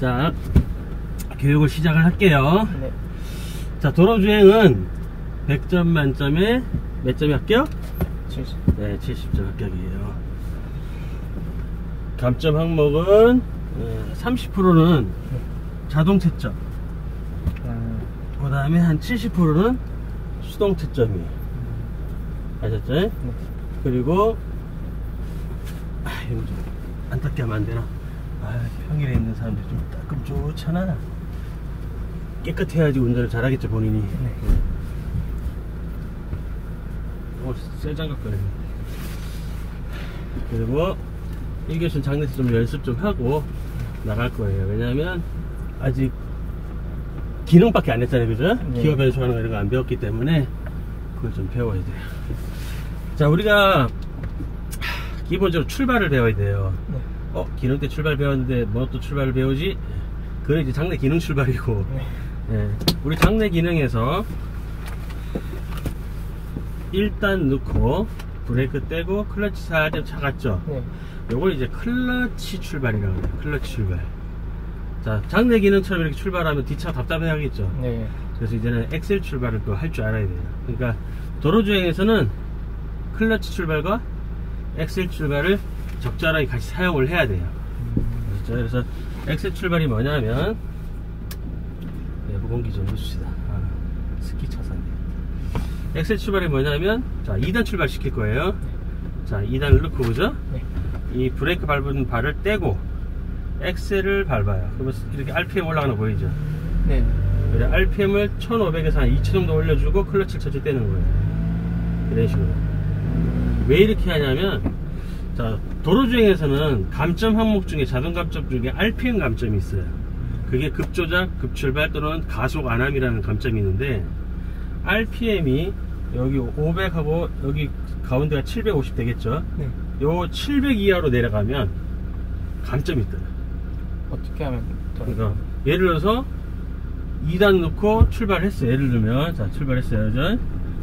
자, 교육을 시작을 할게요. 네. 자, 도로주행은 100점 만점에 몇 점이 합격? 70. 네, 70점 합격이에요. 감점 항목은 30%는 자동 채점, 아, 그 다음에 한 70%는 수동 채점이에요. 아셨죠? 네. 그리고 아, 이거 좀 안타깝게 하면 안 되나? 아, 평일에 있는 사람들이 좀 따끔 좋잖아. 깨끗해야지 운전을 잘하겠죠 본인이. 네. 어, 셀 장갑 거네. 그리고 1교시 장례에서 좀 연습 좀 하고 나갈 거예요. 왜냐면 아직 기능밖에 안 했잖아요, 그죠? 네. 기어 변수하는 거 이런 거 안 배웠기 때문에 그걸 좀 배워야 돼요. 자, 우리가 하, 기본적으로 출발을 배워야 돼요. 네. 어, 기능 때 출발 배웠는데 뭐 또 출발을 배우지? 그건 이제 장내 기능 출발이고. 네. 예, 우리 장내 기능에서 일단 넣고 브레이크 떼고 클러치 살짝 차갔죠. 네. 요걸 이제 클러치 출발이라고 해요. 클러치 출발. 자, 장내 기능처럼 이렇게 출발하면 뒷차 답답해 하겠죠. 네. 그래서 이제는 엑셀 출발을 또 할 줄 알아야 돼요. 그러니까 도로 주행에서는 클러치 출발과 엑셀 출발을 적절하게 같이 사용을 해야 돼요. 그렇죠? 그래서 엑셀 출발이 뭐냐면 내부 공기 좀 해줍시다. 아, 습기 찼네. 엑셀 출발이 뭐냐면 자 2단 출발 시킬 거예요. 자 2단을 넣고 그죠? 네. 이 브레이크 밟은 발을 떼고 엑셀을 밟아요. 그러면 이렇게 RPM 올라가는 거 보이죠? 네. 그래, RPM을 1500에서 한 2000 정도 올려주고 클러치를 천천히 떼는 거예요. 이런 식으로. 왜 이렇게 하냐면, 자, 도로주행에서는 감점 항목 중에 자동 감점 중에 RPM 감점이 있어요. 그게 급조작, 급출발 또는 가속 안함이라는 감점이 있는데, RPM이 여기 500하고 여기 가운데가 750 되겠죠? 네. 요700 이하로 내려가면 감점이 있더라. 어떻게 하면 더 그러니까 예를 들어서 2단 넣고 출발했어요. 예를 들면 자 출발했어요. 전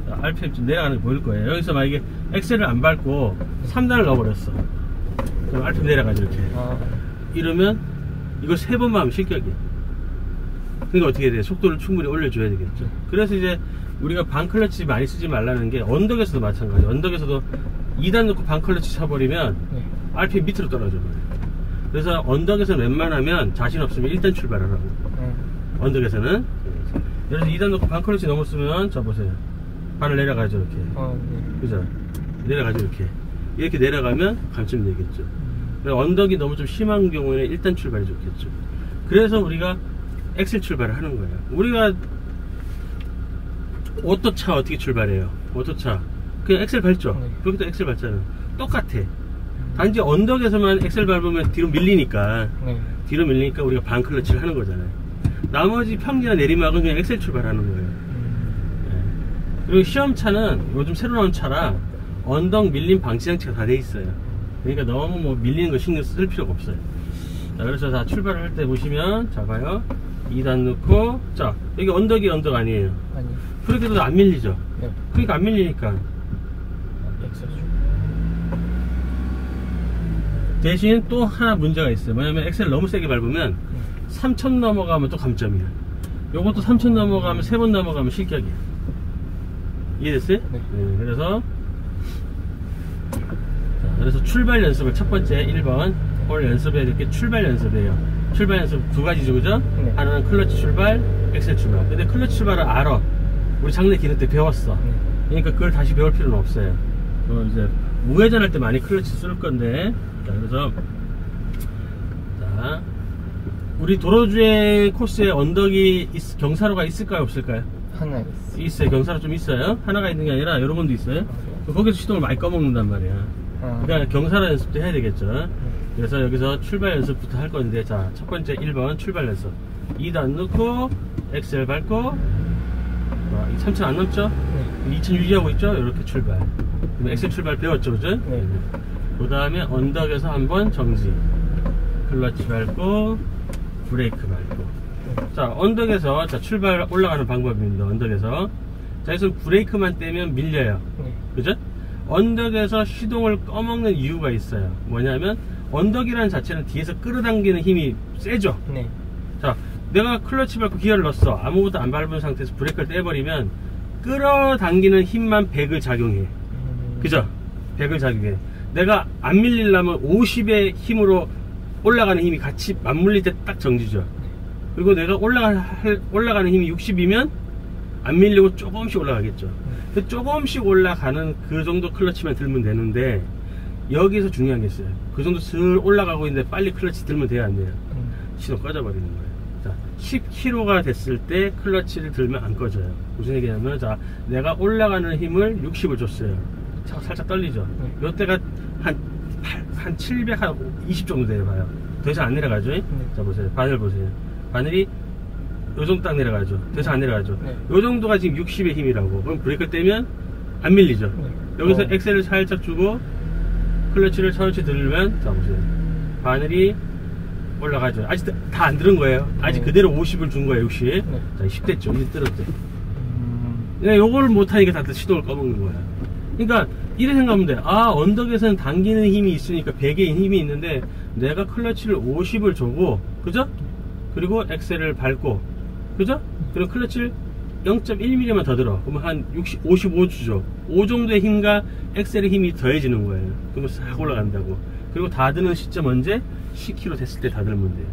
RPM 좀 내려가는 게 보일 거예요. 여기서 만약에 엑셀을 안 밟고 3단을 넣어버렸어. 그럼 RPM 내려가죠 이렇게. 아, 이러면 이거 세 번만 하면 실격이야. 그러니까 어떻게 돼? 속도를 충분히 올려줘야 되겠죠. 그래서 이제 우리가 반클러치 많이 쓰지 말라는 게 언덕에서도 마찬가지. 언덕에서도 2단 넣고 반클러치 차버리면 네. RPM 밑으로 떨어져 버려요. 그래서 언덕에서 웬만하면 자신 없으면 일단 출발하라고. 네. 언덕에서는. 그래서 2단 놓고 반클러치 넘었으면 저 보세요. 발을 내려가죠 이렇게. 어, 네. 그죠? 내려가죠 이렇게. 이렇게 내려가면 감점이 되겠죠. 음, 그래서 언덕이 너무 좀 심한 경우에는 일단 출발이 좋겠죠. 그래서 우리가 엑셀 출발을 하는 거예요. 우리가 오토차 어떻게 출발해요? 오토차 그냥 엑셀 밟죠. 네. 여기도 엑셀 밟잖아요. 똑같아. 단지 언덕에서만 엑셀 밟으면 뒤로 밀리니까 네. 뒤로 밀리니까 우리가 반클러치를 하는 거잖아요. 나머지 평지나 내리막은 그냥 엑셀 출발하는 거예요. 그리고 시험차는 요즘 새로 나온 차라 언덕 밀림 방지 장치가 다 돼 있어요. 그러니까 너무 뭐 밀리는 거 신경 쓸 필요가 없어요. 자, 그래서 다 출발을 할 때 보시면 자 봐요. 2단 넣고 자 여기 언덕이 언덕 아니에요. 아니. 그렇게도 안 밀리죠. 네. 그러니까 안 밀리니까. 대신 또 하나 문제가 있어요. 뭐냐면 엑셀 너무 세게 밟으면 네. 3000 넘어가면 또 감점이야. 요것도 3000 넘어가면 세 번 넘어가면 실격이야. 이해됐어요? 네. 그래서 자, 그래서 출발 연습을 첫 번째 1번 오늘 연습해야 될 게 출발 연습이에요. 출발 연습 두 가지죠, 그죠? 네. 하나는 클러치 출발, 엑셀 출발. 근데 클러치 출발을 알아. 우리 장례 기능 때 배웠어. 네. 그러니까 그걸 다시 배울 필요는 없어요. 어, 이제 우회전 할 때 많이 클러치 쓸 건데, 자, 그래서 자, 우리 도로주행 코스에 언덕이 있- 경사로가 있을까요, 없을까요? 하나 있어. 있어요. 경사로 좀 있어요. 하나가 있는 게 아니라 여러 군데 있어요. 거기서 시동을 많이 꺼먹는단 말이야. 아, 그러니까 경사로 연습도 해야 되겠죠. 네. 그래서 여기서 출발 연습부터 할 건데, 자, 첫 번째 1번 출발 연습. 2단 넣고, 엑셀 밟고, 3천 안 넘죠? 네. 2000 유지하고 있죠? 이렇게 출발. 그럼 엑셀 출발 배웠죠, 그죠? 네. 그 다음에 언덕에서 한번 정지. 클러치 밟고, 브레이크 밟고. 네. 자, 언덕에서, 자, 출발 올라가는 방법입니다, 언덕에서. 자, 여기서 브레이크만 떼면 밀려요. 네. 그죠? 언덕에서 시동을 꺼먹는 이유가 있어요. 뭐냐면, 언덕이라는 자체는 뒤에서 끌어당기는 힘이 세죠? 네. 자, 내가 클러치 밟고 기어를 넣었어. 아무것도 안 밟은 상태에서 브레이크를 떼버리면 끌어당기는 힘만 100을 작용해. 음. 그죠? 100을 작용해. 내가 안 밀리려면 50의 힘으로 올라가는 힘이 같이 맞물릴 때 딱 정지죠. 그리고 내가 올라가, 할- 올라가는 힘이 60이면 안 밀리고 조금씩 올라가겠죠. 그 조금씩 올라가는 그 정도 클러치만 들면 되는데 여기서 중요한 게 있어요. 그 정도 슬 올라가고 있는데 빨리 클러치 들면 돼야 안 돼요? 음. 시동 꺼져버리는 거예요. 자, 10kg가 됐을 때 클러치를 들면 안 꺼져요. 무슨 얘기냐면, 자, 내가 올라가는 힘을 60을 줬어요. 차가 살짝 떨리죠. 네. 이때가 한, 팔- 한720 정도 내려가요. 더 이상 안 내려가죠? 자, 보세요. 바늘 보세요. 바늘이 요 정도 딱 내려가죠. 더 이상 안 내려가죠. 네. 요 정도가 지금 60의 힘이라고. 그럼 브레이크 떼면 안 밀리죠. 네. 여기서 어. 엑셀을 살짝 주고 클러치를 천천히 들면 자 보세요. 바늘이 올라가죠. 아직 다 안 들은 거예요. 아직 네. 그대로 50을 준 거예요. 60. 네. 자, 10대죠. 이제 들었죠. 음. 그러니까 요거를 못하니까 다들 시동을 꺼먹는 거야. 그러니까 이래 생각하면 돼. 아 언덕에서는 당기는 힘이 있으니까 100의 힘이 있는데 내가 클러치를 50을 주고 그죠? 그리고 엑셀을 밟고 그죠? 그리고 클러치를 0.1mm만 더 들어. 그러면 한 60, 55 주죠. 5 정도의 힘과 엑셀의 힘이 더해지는 거예요. 그러면 싹 올라간다고. 그리고 다 드는 시점 언제? 10km 됐을 때다 들면 돼요.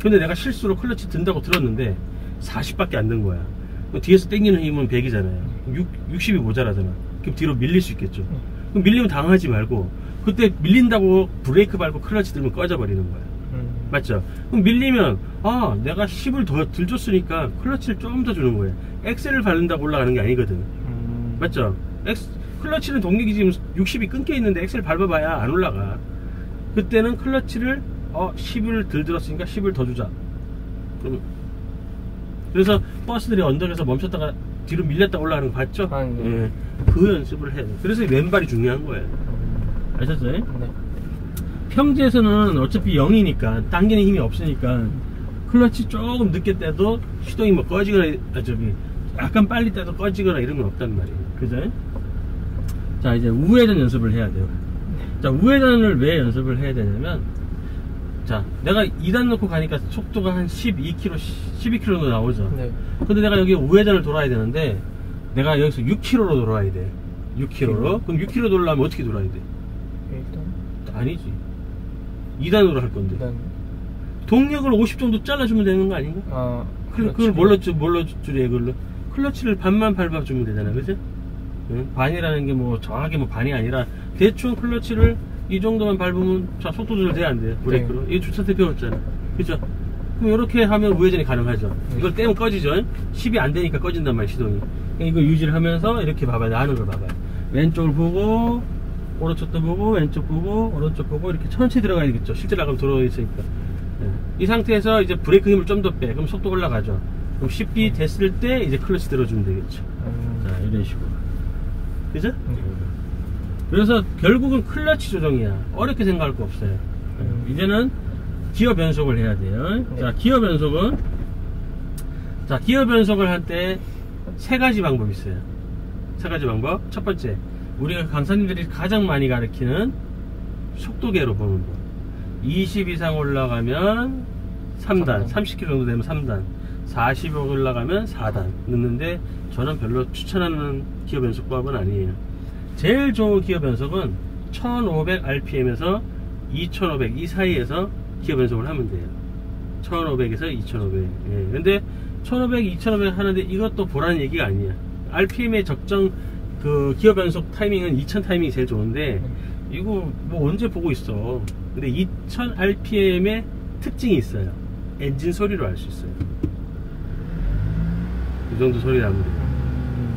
근데 내가 실수로 클러치 든다고 들었는데 40밖에 안 든 거야. 뒤에서 당기는 힘은 100이잖아요. 6, 60이 모자라잖아. 그럼 뒤로 밀릴 수 있겠죠. 그럼 밀리면 당하지 말고 그때 밀린다고 브레이크 밟고 클러치 들면 꺼져버리는 거야. 음. 맞죠? 그럼 밀리면 아 내가 10을 더 덜 줬으니까 클러치를 좀더 주는 거예요. 엑셀을 밟는다고 올라가는 게 아니거든. 음. 맞죠? 엑스, 클러치는 동력이 지금 60이 끊겨 있는데 엑셀 밟아봐야 안 올라가. 그때는 클러치를 어 10을 덜 들었으니까 10을 더 주자. 그럼 그래서 버스들이 언덕에서 멈췄다가 뒤로 밀렸다 올라가는 거 봤죠? 아, 네. 예. 그 연습을 해야 돼. 그래서 왼발이 중요한 거예요. 음. 아셨어요? 네. 평지에서는 어차피 0이니까 당기는 힘이 없으니까 클러치 조금 늦게 떼도 시동이 뭐 꺼지거나 아 저기 약간 빨리 떼도 꺼지거나 이런 건 없단 말이에요. 그죠? 자 이제 우회전 연습을 해야 돼요. 자 우회전을 왜 연습을 해야 되냐면 자 내가 2단 놓고 가니까 속도가 한 12km 12km 정도 나오죠. 네. 근데 내가 여기 우회전을 돌아야 되는데 내가 여기서 6km로 돌아야 돼. 6km로 그럼 6km 돌려면 어떻게 돌아야 돼? 일단? 아니지 2단으로 할 건데 일단 동력을 50 정도 잘라주면 되는 거 아닌가? 아 그, 그걸 뭘로, 줄- 뭘로 줄이에 그걸로? 클러치를 반만 밟아주면 되잖아, 그죠? 응? 반이라는 게 뭐 정확하게 뭐 반이 아니라 대충 클러치를 이 정도만 밟으면 자 속도 조절 돼야 안 돼요 브레이크로 네. 이거 주차 때 배웠잖아 그죠? 그럼 이렇게 하면 우회전이 가능하죠 네. 이걸 떼면 꺼지죠 10이 안 되니까 꺼진단 말이야 시동이 그러니까 이거 유지를 하면서 이렇게 봐봐요 나는 걸 봐봐요 왼쪽을 보고 오른쪽도 보고 왼쪽 보고 오른쪽 보고 이렇게 천천히 들어가야 되겠죠. 실제 나가면 도로에 있으니까. 예. 이 상태에서 이제 브레이크 힘을 좀 더 빼. 그럼 속도 올라가죠. 그럼 10비 됐을 때 이제 클러치 들어주면 되겠죠. 음. 자 이런 식으로. 그죠? 네. 그래서 결국은 클러치 조정이야. 어렵게 생각할 거 없어요. 음. 이제는 기어 변속을 해야 돼요. 네. 자 기어 변속은 자 기어 변속을 할 때 세 가지 방법이 있어요. 세 가지 방법. 첫 번째 우리가 강사님들이 가장 많이 가르치는 속도계로 보는 법. 20 이상 올라가면 3단, 삼단. 30km 정도 되면 3단 40 올라가면 4단. 넣는데 저는 별로 추천하는 기어 변속법은 아니에요. 제일 좋은 기어 변속은 1500rpm에서 2500 이 사이에서 기어 변속을 하면 돼요. 1500에서 2500 예. 근데 1500, 2500 하는데 이것도 보라는 얘기가 아니야 rpm의 적정 그 기어 변속 타이밍은 2000 타이밍이 제일 좋은데 이거 뭐 언제 보고 있어 근데 2000 rpm의 특징이 있어요 엔진 소리로 알 수 있어요 이 정도 소리 나면 돼요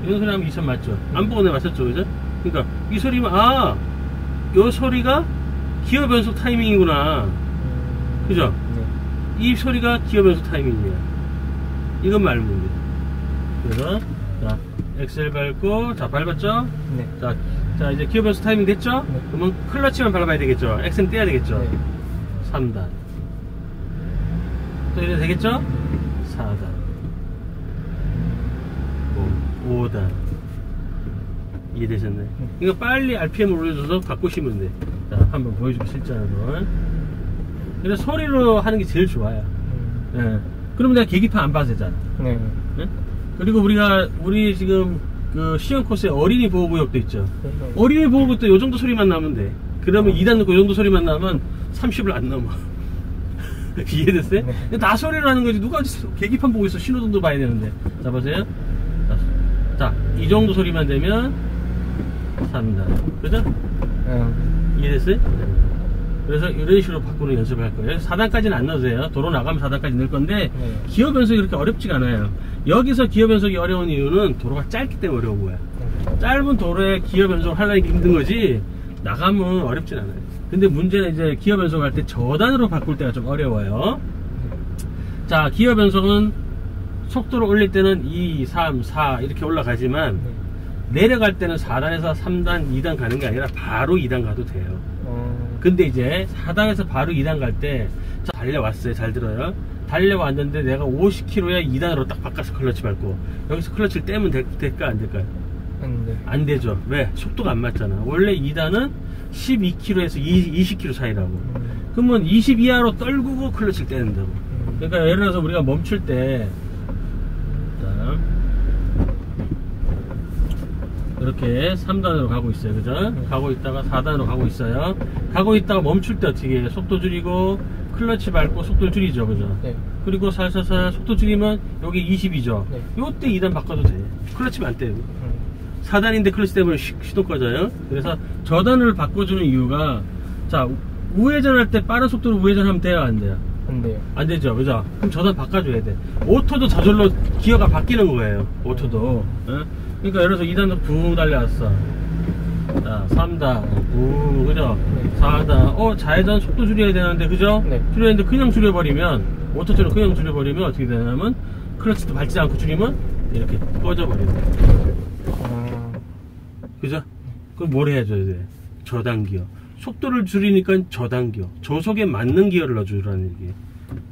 이런 소리 하면 2000 맞죠? 안 보고 내가 맞췄죠, 그죠? 그러니까 이 소리면 아, 요 소리가 기어 변속 타이밍이구나, 그죠? 네. 이 소리가 기어 변속 타이밍이야. 이것만 알면 돼. 그래서 자, 엑셀 밟고 자 밟았죠? 네. 자, 자 이제 기어 변속 타이밍 됐죠? 네. 그러면 클러치만 밟아야 되겠죠? 엑셀 떼야 되겠죠? 네. 3단. 또 이래 되겠죠? 4단. 5, 단 이해되셨나요? 이거 빨리 RPM을 올려줘서 바꾸시면 돼. 자, 한번 보여주고 실전으로. 그래서 소리로 하는 게 제일 좋아요. 음. 예. 그러면 내가 계기판 안 봐도 되잖아. 네. 네? 그리고 우리가 우리 지금 그 시험 코스에 어린이 보호구역도 있죠. 어린이 보호구역도 요 정도 소리만 나면 돼. 그러면 2단 넣고 요 정도 소리만 나면 30을 안 넘어. 이해됐어요? 네. 나 소리를 하는 거지. 누가 계기판 보고 있어. 신호등도 봐야 되는데. 자, 보세요. 자, 자, 이 정도 소리만 되면 3단. 그죠? 음, 이해됐어요? 그래서 이런 식으로 바꾸는 연습을 할 거예요. 4단까지는 안 넣으세요. 도로 나가면 4단까지 넣을 건데, 네. 기어 변속이 그렇게 어렵지가 않아요. 여기서 기어 변속이 어려운 이유는 도로가 짧기 때문에 어려운 거야. 네. 짧은 도로에 기어 변속을 하려니까 힘든 거지, 나가면 어렵진 않아요. 근데 문제는 이제 기어 변속할 때 저단으로 바꿀 때가 좀 어려워요. 자, 기어 변속은 속도를 올릴 때는 2, 3, 4 이렇게 올라가지만, 네. 내려갈 때는 4단에서 3단, 2단 가는 게 아니라 바로 2단 가도 돼요. 어, 근데 이제 4단에서 바로 2단 갈 때 달려왔어요. 잘 들어요. 달려왔는데 내가 50km에 2단으로 딱 바꿔서 클러치 밟고 여기서 클러치를 떼면 될, 될까 안 될까요? 안 돼. 안 되죠. 왜? 속도가 안 맞잖아. 원래 2단은 12km에서 20km 사이라고. 음, 그러면 20 이하로 떨구고 클러치를 떼는다고. 음, 그러니까 예를 들어서 우리가 멈출 때 자, 이렇게 3단으로 가고 있어요 그죠? 네. 가고 있다가 4단으로 가고 있어요 가고 있다가 멈출 때 어떻게 해요? 속도 줄이고 클러치 밟고 속도를 줄이죠 그죠? 네. 그리고 살살살 속도 줄이면 여기 20이죠 네. 요때 2단 바꿔도 돼안 떼고 음, 4단인데 클러치 때문에 시동 꺼져요. 그래서 저단을 바꿔주는 이유가 자 우회전할 때 빠른 속도로 우회전하면 돼요 안 돼요? 안 돼요. 안 되죠 그죠? 그럼 저단 바꿔줘야 돼 오토도 저절로 기어가 바뀌는 거예요 오토도 예? 그러니까 예를 들어서 2단도 붕 달려왔어 자 3단 붕 그죠? 네. 4단 어 좌회전 속도 줄여야 되는데 그죠? 네. 줄여야 되는데 그냥 줄여버리면 오토처럼 그냥 줄여버리면 어떻게 되냐면 클러치도 밟지 않고 줄이면 이렇게 꺼져버리는 거예요 어, 그죠? 그럼 뭘 해줘야 돼? 저단 기어. 속도를 줄이니까 저단 기어. 저속에 맞는 기어를 넣어주라는 얘기예요.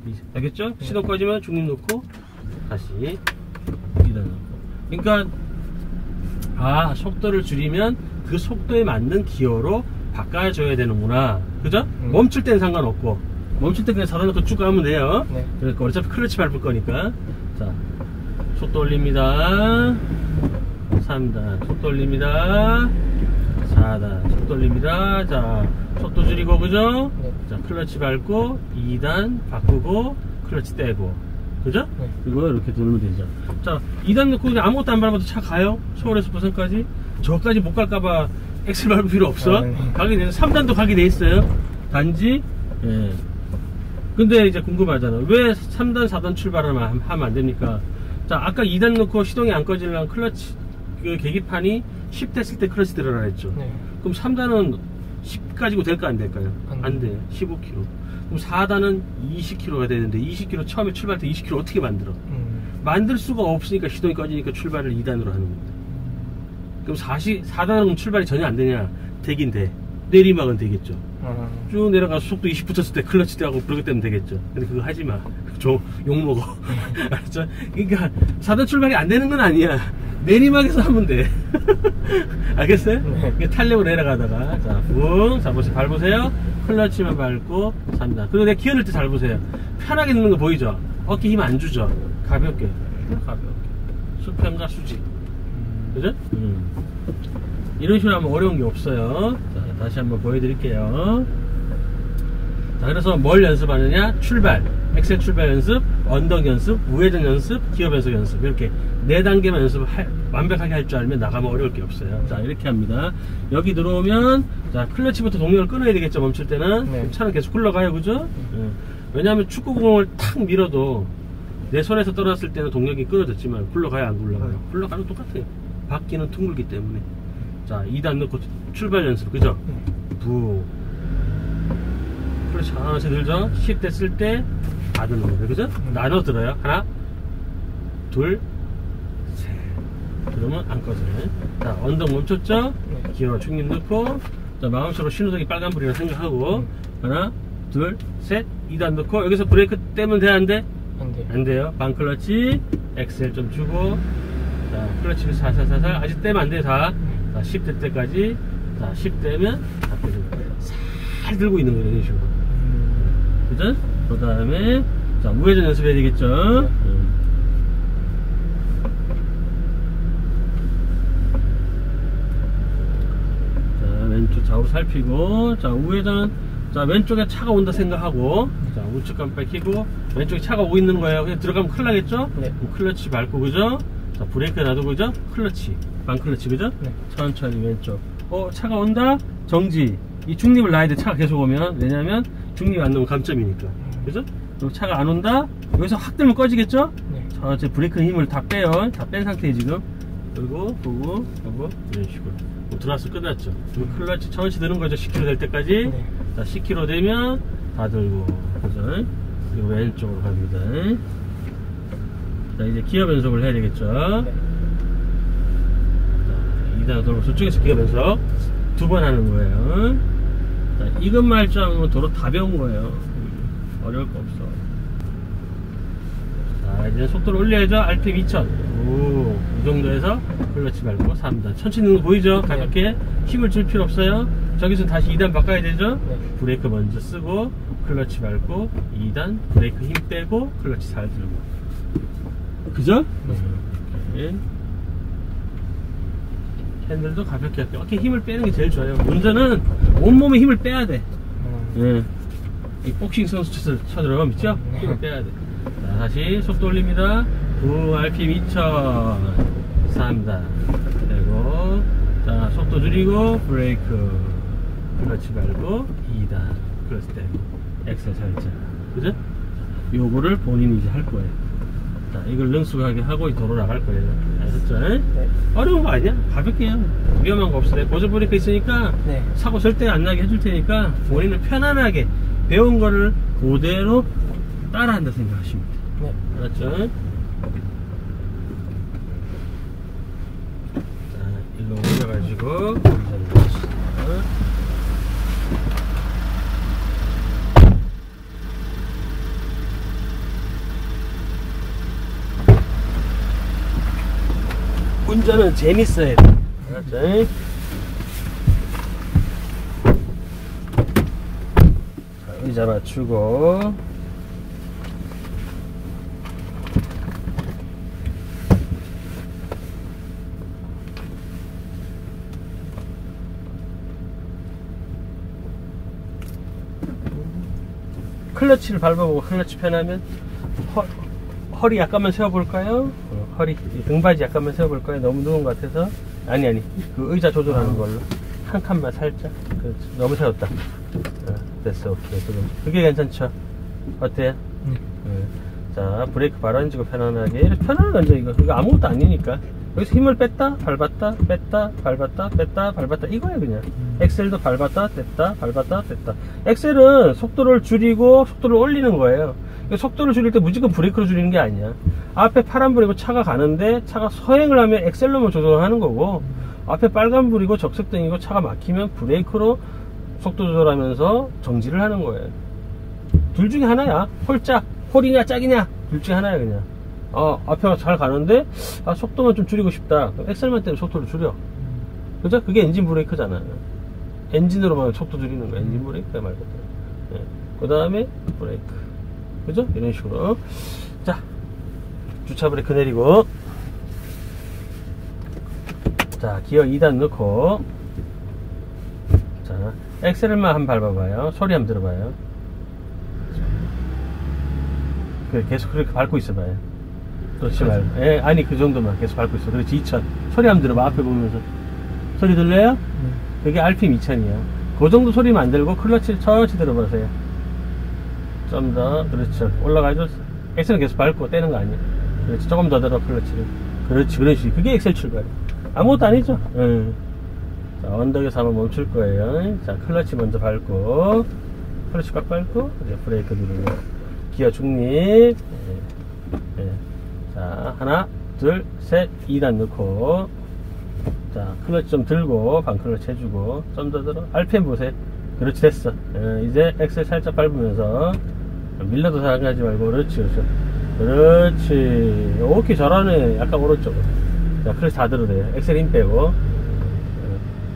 이- 알겠죠? 시동 꺼지면 중립 놓고 다시 이단 놓고. 그러니까 아 속도를 줄이면 그 속도에 맞는 기어로 바꿔줘야 되는구나. 그죠? 음. 멈출 땐 상관없고 멈출 때 그냥 사다 놓고 쭉 가면 돼요. 네. 그러니까 어차피 클러치 밟을 거니까 자 속도 올립니다 3단 속도 올립니다 4단 속도 올립니다 자 속도 줄이고 그죠 네. 자 클러치 밟고 2단 바꾸고 클러치 떼고 그죠 네. 이거 이렇게 누르면 되죠 자 2단 넣고 그냥 아무것도 안 밟아도 차 가요 서울에서 부산까지 저까지 못 갈까봐 엑셀 밟을 필요 없어 아, 네. 가게 돼 3단도 가게 돼 있어요 단지 예. 근데 이제 궁금하잖아. 왜 3단, 4단 출발을 하- 하면 안 됩니까? 자, 아까 2단 넣고 시동이 안 꺼지려면 클러치, 그 계기판이 10 됐을 때 클러치 들어라 했죠. 네. 그럼 3단은 10 가지고 될까 안 될까요? 안 안 돼. 15km. 그럼 4단은 20km가 되는데 20km 처음에 출발 때 20km 어떻게 만들어? 음, 만들 수가 없으니까 시동이 꺼지니까 출발을 2단으로 하는 겁니다. 그럼 40, 4단은 출발이 전혀 안 되냐? 되긴 돼. 내리막은 되겠죠. 아, 쭉 내려가서 속도 20 붙였을 때 클러치 대하고 브레이크 때면 되겠죠. 근데 그거 하지 마. 저 욕먹어. 알았죠? 그러니까 4단 출발이 안 되는 건 아니야. 내리막에서 하면 돼. 알겠어요? 네. 탄력으로 내려가다가 자, 붕. 자, 보세요. 밟으세요. 클러치만 밟고 3단. 그리고 내가 기어 넣을 때 잘 보세요. 편하게 넣는 거 보이죠? 어깨 힘 안 주죠? 가볍게. 가볍게. 수평과 수직. 음, 그죠? 음. 이런 식으로 하면 어려운 게 없어요. 자, 다시 한번 보여드릴게요. 자, 그래서 뭘 연습하느냐? 출발, 엑셀 출발 연습, 언덕 연습, 우회전 연습, 기어 변속 연습. 이렇게 네 단계만 연습을 할- 완벽하게 할 줄 알면 나가면 어려울 게 없어요. 자, 이렇게 합니다. 여기 들어오면, 자, 클러치부터 동력을 끊어야 되겠죠, 멈출 때는. 네. 차는 계속 굴러가요, 그죠? 예. 왜냐하면 축구공을 탁 밀어도 내 손에서 떨어졌을 때는 동력이 끊어졌지만 굴러가야 안 굴러가요. 네. 굴러가는 똑같아요. 바퀴는 둥글기 때문에. 자, 2단 넣고 출발 연습, 그죠? 부. 그렇죠. 하나씩 들죠? 10 됐을 때 받는 거예요. 그죠? 나눠 들어요. 하나, 둘, 셋. 그러면 안 꺼져요. 자, 언덕 멈췄죠? 네. 기어 중립 넣고, 자, 마음속으로 신호등이 빨간불이라 생각하고, 음. 하나, 둘, 셋, 2단 넣고, 여기서 브레이크 떼면 돼, 안 돼? 안 돼요. 안 돼요. 반클러치, 엑셀 좀 주고, 자, 클러치를 살살살살, 아직 떼면 안 돼, 다. 자, 10대 때까지, 자, 10 되면, 다 빼는 거예요. 살 들고 있는 거예요, 이런 식으로. 음, 그죠? 그 다음에, 자, 우회전 연습해야 되겠죠? 네. 음. 자, 왼쪽 좌우 살피고, 자, 우회전, 자, 왼쪽에 차가 온다 생각하고, 자, 우측 깜빡 켜고, 왼쪽에 차가 오고 있는 거예요. 그냥 들어가면 큰일 나겠죠? 네. 그럼 클러치 밟고, 그죠? 자, 브레이크 놔두고, 그죠? 클러치. 반 클러치, 그죠? 네. 천천히 왼쪽. 어, 차가 온다? 정지. 이 중립을 놔야 돼, 차가 계속 오면. 왜냐면, 중립이 안 넣으면 감점이니까. 그죠? 그리고 차가 안 온다? 여기서 확 들면 꺼지겠죠? 네. 전체 브레이크 힘을 다 빼요. 다 뺀 상태에 지금. 그리고, 보고, 보고, 이런 식으로. 그럼 들어와서 끝났죠. 그럼 클러치 천천히 드는 거죠. 10km 될 때까지. 네. 자, 10km 되면 다 들고. 그죠? 그리고 왼쪽으로 갑니다. 자, 이제 기어 변속을 해야 되겠죠? 네. 2단 돌고 저쪽에서 기어 변속 두 번 하는 거예요. 자, 이것만 할 줄 알면 도로 다 배운 거예요. 음, 어려울 거 없어. 자, 이제 속도를 올려야죠. RPM 2000. 오, 이 정도에서 클러치 밟고 3단. 천천히 거 보이죠? 가볍게. 힘을 줄 필요 없어요. 저기서 다시 2단 바꿔야 되죠? 네. 브레이크 먼저 쓰고, 클러치 밟고, 2단, 브레이크 힘 빼고, 클러치 잘 들고. 그죠? 이렇게. 핸들도 가볍게 할게요. 어깨 힘을 빼는 게 제일 좋아요. 운전은 온몸에 힘을 빼야 돼. 음. 예. 이 복싱 선수 쳐들어가면 있죠? 네. 힘을 빼야 돼. 자, 다시 속도 올립니다. 9 RPM 2000. 3단. 그리고, 자, 속도 줄이고, 브레이크. 클러치 밟고, 2단. 클러치 떼고, 엑셀 살짝. 그죠? 요거를 본인이 이제 할 거예요. 자, 이걸 능숙하게 하고 이 도로 나갈 거예요. 아셨죠? 네. 어려운 거 아니야? 가볍게요. 위험한 거 없어. 보조 브레이크 있으니까 네. 사고 절대 안 나게 해줄 테니까 본인은 편안하게 배운 거를 그대로 따라한다 생각하시면 돼요. 네. 알았죠? 자, 일로 올려가지고 해주 운전은 재밌어야 돼. 자, 의자 맞추고 클러치를 밟아보고 클러치 편하면 허, 허리 약간만 세워볼까요? 어, 허리 이 등받이 약간만 세워볼까요? 너무 누운 것 같아서. 아니 아니. 그 의자 조절하는 걸로. 한 칸만 살짝. 그렇지. 너무 세웠다. 어, 됐어. 오케이. 그럼 그게 괜찮죠? 어때요? 네. 네. 자 브레이크 바로 앉고 편안하게. 이렇게 편안하게 앉아 이거. 이거 아무것도 아니니까. 여기서 힘을 뺐다 밟았다 뺐다 밟았다 뺐다 밟았다. 이거야 그냥. 엑셀도 밟았다 뺐다 밟았다 뺐다. 엑셀은 속도를 줄이고 속도를 올리는 거예요 속도를 줄일 때 무조건 브레이크로 줄이는 게 아니야 앞에 파란불이고 차가 가는데 차가 서행을 하면 엑셀로만 조절하는 거고 앞에 빨간불이고 적색등이고 차가 막히면 브레이크로 속도 조절하면서 정지를 하는 거예요 둘 중에 하나야. 홀짝, 홀이냐, 짝이냐. 둘 중에 하나야, 그냥. 어, 앞에 잘 가는데, 아, 속도만 좀 줄이고 싶다. 엑셀만 때문에 속도를 줄여. 그죠? 그게 엔진 브레이크잖아. 엔진으로만 속도 줄이는 거야. 엔진 브레이크야, 말 그대로. 예. 그 다음에, 브레이크. 그죠? 이런 식으로. 자, 주차 브레이크 내리고. 자, 기어 2단 넣고. 자, 엑셀만 한번 밟아봐요. 소리 한번 들어봐요. 그래, 계속 그렇게 밟고 있어봐요. 그렇지 말고. 예, 아니, 그 정도만 계속 밟고 있어. 그렇지, 2000. 소리 한번 들어봐, 앞에 보면서. 소리 들려요? 네. 그게 RPM 2000이에요. 그 정도 소리만 안 들고 클러치를 천천히 들어보세요. 좀 더, 그렇죠. 올라가죠. 엑셀은 계속 밟고 떼는 거 아니에요. 그렇지, 조금 더 들어, 클러치를. 그렇지, 식으로. 그게 엑셀 출발. 아무것도 아니죠. 응. 자, 언덕에서 한번 멈출 거예요. 자, 클러치 먼저 밟고, 클러치 꽉 밟고, 이제 브레이크 누르고, 기어 중립. 예. 예. 자, 하나, 둘, 셋, 2단 넣고, 자, 클러치 좀 들고, 반클러치 해주고, 좀 더 들어. RPM 보세요. 그렇지, 됐어. 예, 이제 엑셀 살짝 밟으면서, 밀려도 생각하지 말고, 그렇지, 그렇지. 그렇지. 오케이, 잘하네. 약간 오른쪽으로. 자, 클러치 다 들어대요. 엑셀 힘 빼고.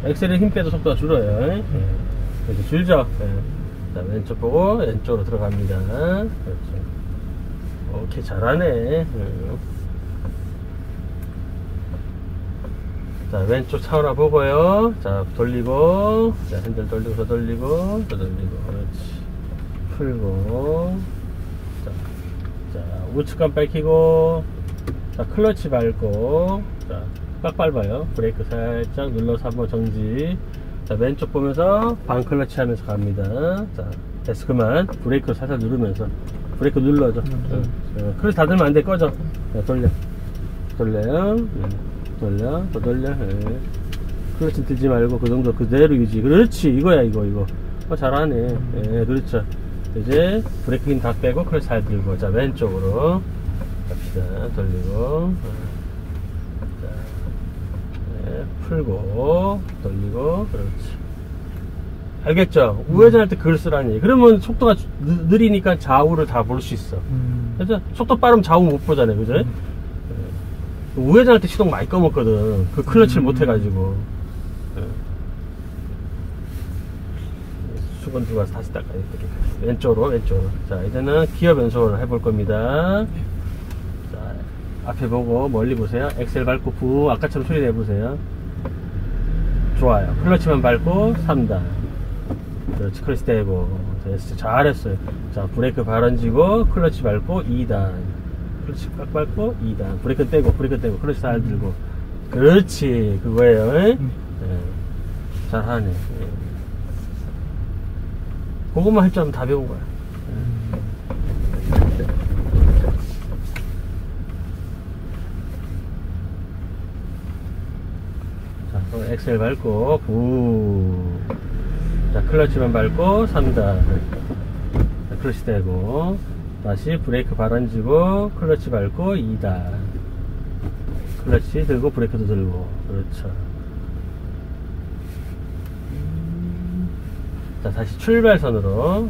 예, 엑셀에 힘 빼도 속도가 줄어요. 예, 이렇게 줄죠. 예. 자, 왼쪽 보고, 왼쪽으로 들어갑니다. 그렇죠. 오케이 잘하네 응. 자 왼쪽 차오나 보고요 자 돌리고 자 핸들 돌리고 더 돌리고 더 돌리고 그렇지 풀고. 자, 자 우측간 밝히고 자 클러치 밟고 자꽉 밟아요. 브레이크 살짝 눌러서 한번 정지. 자 왼쪽 보면서 반 클러치 하면서 갑니다. 자 그만 브레이크 살살 누르면서 브레이크 눌러줘. 응. 응. 클러치 다 들면 안돼. 꺼져. 자 돌려. 돌려요 응. 돌려. 더 돌려. 예. 클러치 들지 말고 그 정도 그대로 유지. 그렇지. 이거야 이거 이거. 어, 잘하네. 예 그렇죠 이제 브레이크 힘 다 빼고 클러치 잘 들고 자 왼쪽으로. 갑시다. 돌리고. 어. 자 예, 풀고 돌리고 그렇지. 알겠죠? 우회전할 때 그걸 쓰라니 그러면 속도가 느, 느리니까 좌우를 다 볼 수 있어. 음. 그래서 속도 빠르면 좌우 못 보잖아요. 그죠? 우회전할 때 시동 많이 꺼먹거든. 그 클러치를 음. 못 해가지고. 예. 수건 들고 와서 다시 닦아야 돼. 왼쪽으로, 왼쪽으로. 자, 이제는 기어 변속을 해볼 겁니다. 자, 앞에 보고 멀리 보세요. 엑셀 밟고 부, 아까처럼 소리 내보세요. 좋아요. 클러치만 밟고 3단. 그렇지, 클러치 떼고. 됐어. 잘했어요. 자, 브레이크 발 얹고, 클러치 밟고 2단. 클러치 꽉 밟고 2단 브레이크 떼고 브레이크 떼고 클러치 잘 들고 그렇지 그거예요 에? 음. 예. 잘하네 예. 그것만 할 줄 알면 다 배운 거야 자, 또 엑셀 밟고 부. 자, 클러치만 밟고 3단. 자, 클러치 떼고 다시 브레이크 발언지고 클러치 밟고 2단. 클러치 들고 브레이크도 들고. 그렇죠. 자, 다시 출발선으로.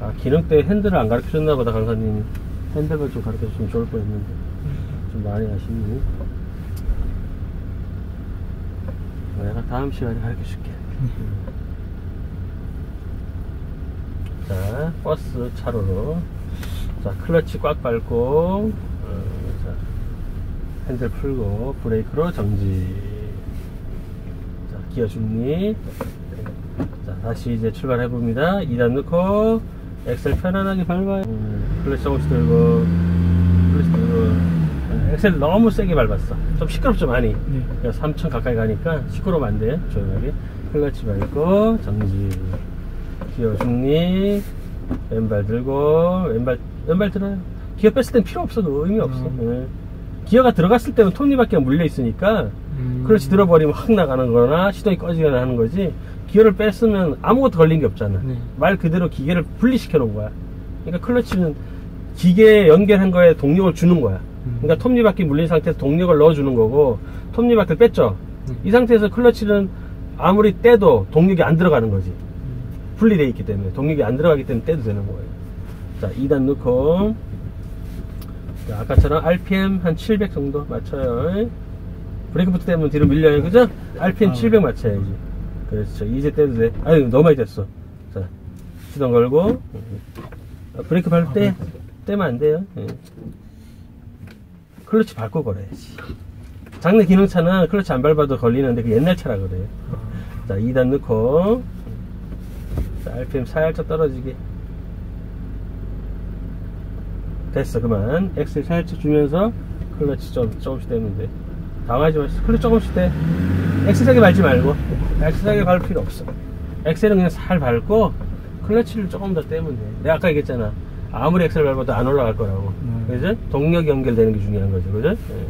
아, 기능 때 핸들을 안 가르쳐 줬나 보다, 강사님. 핸들을 좀 가르쳐 줬으면 좋을 뻔 했는데. 좀 많이 아쉽네. 내가 다음 시간에 가르쳐 줄게. 자, 버스 차로로. 자, 클러치 꽉 밟고, 어, 자, 핸들 풀고, 브레이크로 정지. 자, 기어 중립. 자, 다시 이제 출발해 봅니다. 2단 넣고, 엑셀 편안하게 밟아요. 음, 클러치 조금씩 들고, 클러치 들고. 엑셀 너무 세게 밟았어. 좀 시끄럽죠, 많이. 네. 그래서 3천 가까이 가니까 시끄러우면 안 돼. 조용하게. 클러치 밟고, 정지. 기어 중립. 왼발 들고, 왼발, 왼발 들어요. 기어 뺐을 땐 필요 없어도 의미 없어. 음. 예. 기어가 들어갔을 때는 톱니바퀴가 물려 있으니까, 음. 클러치 들어버리면 확 나가는 거나, 시동이 꺼지거나 하는 거지, 기어를 뺐으면 아무것도 걸린 게 없잖아. 네. 말 그대로 기계를 분리시켜 놓은 거야. 그러니까 클러치는 기계에 연결한 거에 동력을 주는 거야. 음. 그러니까 톱니바퀴 물린 상태에서 동력을 넣어주는 거고, 톱니바퀴를 뺐죠? 네. 이 상태에서 클러치는 아무리 떼도 동력이 안 들어가는 거지. 음. 분리되어 있기 때문에, 동력이 안 들어가기 때문에 떼도 되는 거예요. 자, 2단 넣고, 자, 아까처럼 RPM 한 700 정도 맞춰요. 브레이크부터 떼면 뒤로 밀려요. 그죠? RPM 아. 700 맞춰야지. 그렇죠. 이제 떼도 돼. 아유, 너무 많이 뗐어. 자, 시동 걸고, 아, 브레이크 밟을 때, 떼면 안 돼요. 예. 클러치 밟고 걸어야지. 장내 기능차는 클러치 안 밟아도 걸리는데 그 옛날 차라 그래요. 아. 자, 2단 넣고, 자, RPM 살짝 떨어지게. 됐어, 그만. 엑셀 살짝 주면서 클러치 좀, 조금씩 떼면 돼. 당황하지 마시고, 클러치 조금씩 떼. 엑셀 세게 밟지 말고, 엑셀 세게 밟을 필요 없어. 엑셀은 그냥 살 밟고, 클러치를 조금 더 떼면 돼. 내가 아까 얘기했잖아. 아무리 엑셀 밟아도 안 올라갈 거라고. 음. 그죠? 동력이 연결되는 게 중요한 거죠. 그죠? 예.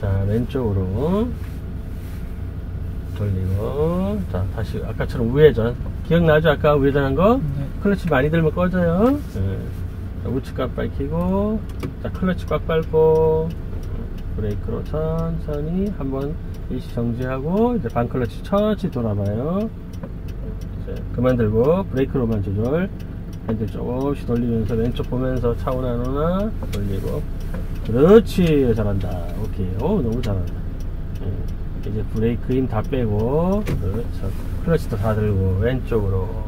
자, 왼쪽으로 돌리고, 자, 다시 아까처럼 우회전. 기억나죠? 아까 우회전한 거? 네. 클러치 많이 들면 꺼져요. 예. 자, 우측 깜빡이 켜고, 자, 클러치 꽉 밟고, 브레이크로 천천히 한번 일시 정지하고, 이제 반클러치 천천히 돌아봐요. 이제 그만 들고, 브레이크로만 조절. 핸들 조금씩 돌리면서 왼쪽 보면서 차 오나 안 오나 돌리고. 그렇지. 잘한다. 오케이. 오, 너무 잘한다. 예. 이제 브레이크 힘다 빼고 그렇죠 클러치도 다 들고 왼쪽으로 어.